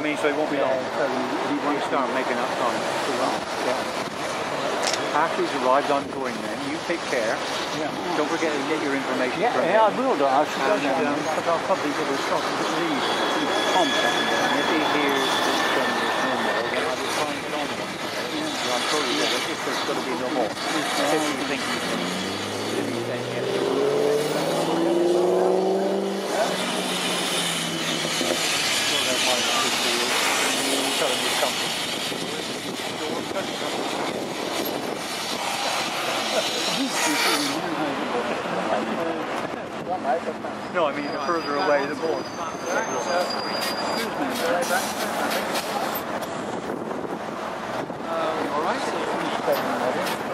mean, so it won't be long. He You start making up time. After he's arrived on touring then, you take care. Yeah. Don't forget to get your information Yeah, from yeah, I him. will do. I should And, down, um, but I'll probably get a stop and leave contact. And if he hears that um, there's no more, then I will find it on one. I'm sure he will, if there's going to be no more. If you think you can. You think yes. Sure that might be good for you. You tell him you're coming. No, I mean, the further away, the more. All right.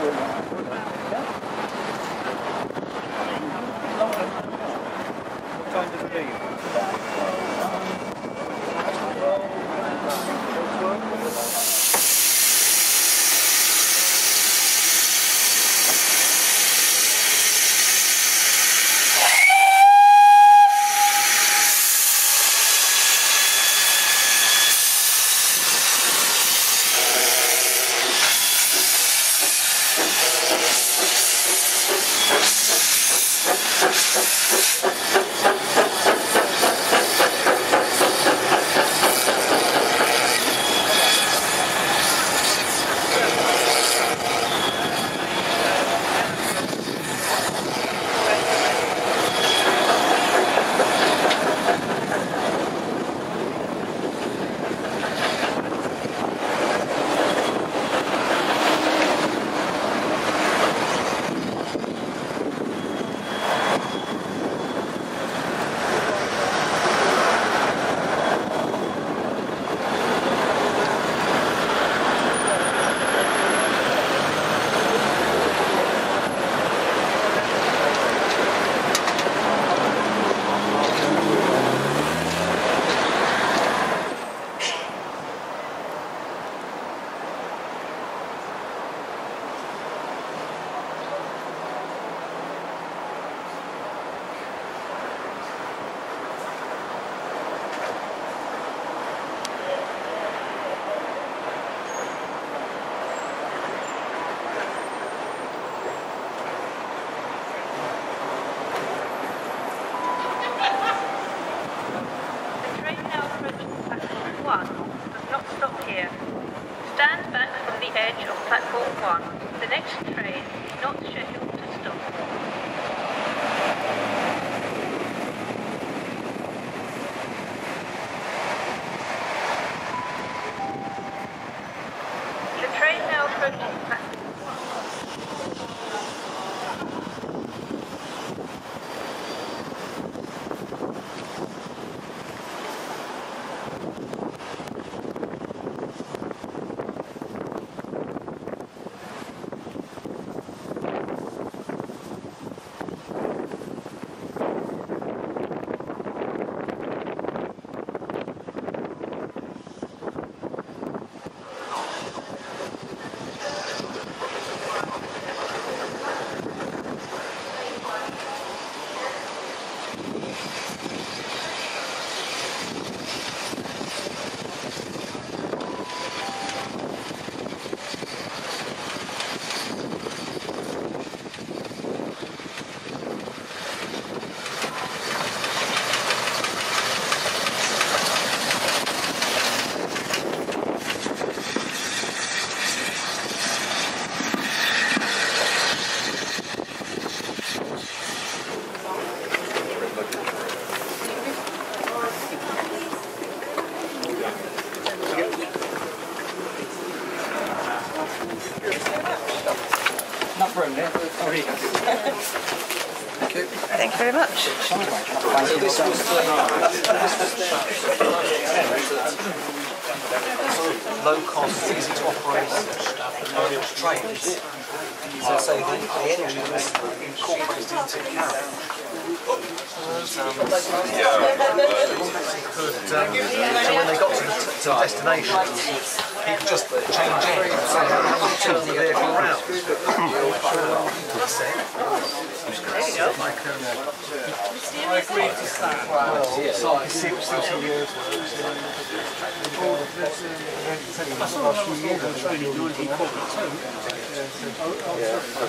いいですね。Very much. Low cost, easy to operate uh, trains. So say the, incorporated into the cab. Um, could, um, so when they got to the destination, You can just change it and say turn the vehicle around. That's it. I agree to that. Well, yes, I See, still some years. All the this, uh, the last few years, it's only 1942.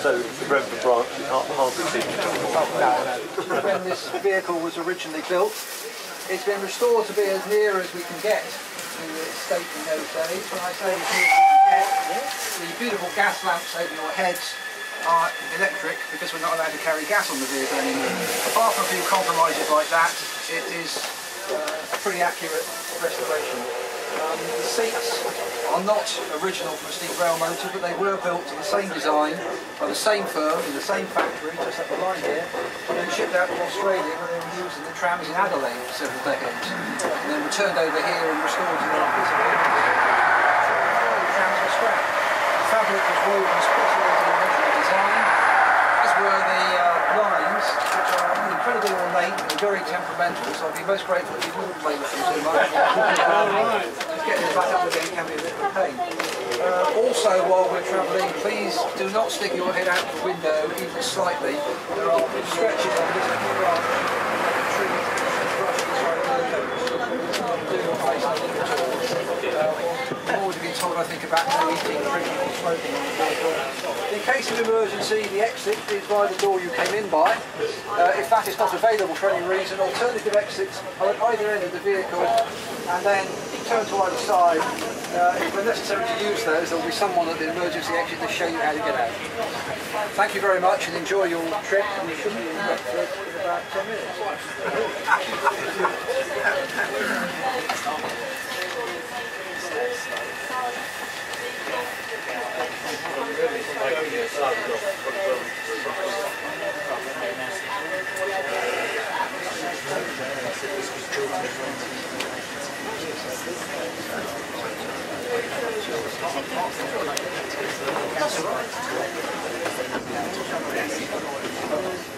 So the Brentford branch is hard, hard to see. when this vehicle was originally built. It's been restored to be as near as we can get to the state in those days. When I say the beautiful gas lamps over your heads are electric because we're not allowed to carry gas on the vehicle anymore. Apart from a few compromises like that, it is uh, a pretty accurate restoration. Um, the seats are not original from Steam Rail Motor, but they were built to the same design by the same firm in the same factory, just up the line here, and then shipped out to Australia where they were used in the trams in Adelaide for several decades. And then returned over here and restored to piece of The trams were scrapped. The fabric was woven specially to the original design, as were the uh, lines, which are incredibly ornate and very temperamental, so I'd be most grateful if you wouldn't play with them too much. Um, Getting them back up again can be a bit of a pain. Uh, also, while we're travelling, please do not stick your head out the window even slightly. There are stretches on this branch, trees, brushes, sorry, do not face anything at all. Uh, I've already been told, I think, about no eating, drinking or smoking on the vehicle. In case of emergency, the exit is by the door you came in by. Uh, if that is not available for any reason, alternative exits are at either end of the vehicle and then turn to either side. Uh, if necessary to use those, there will be someone at the emergency exit to show you how to get out. Thank you very much and enjoy your trip. And you should be in about 10 minutes. That's right.